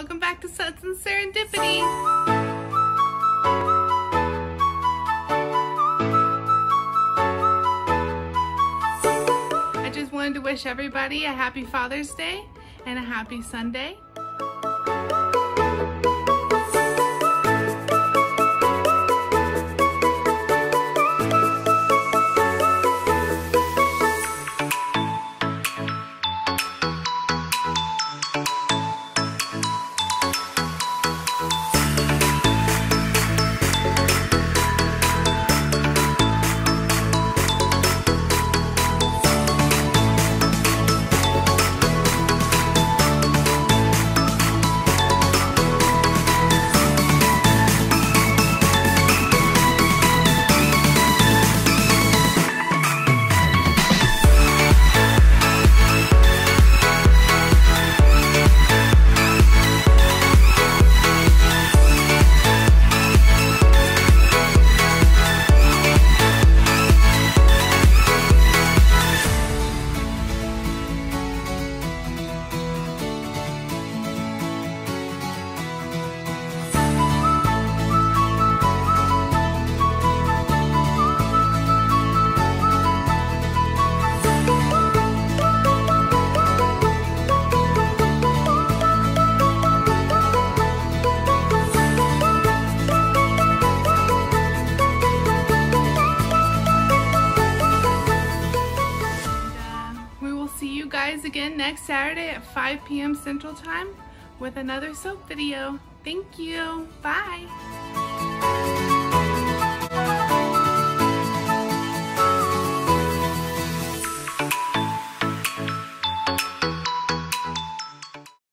Welcome back to Suds and Serendipity. I just wanted to wish everybody a happy Father's Day and a happy Sunday. Guys again next Saturday at 5 p.m. Central Time with another soap video. Thank you. Bye.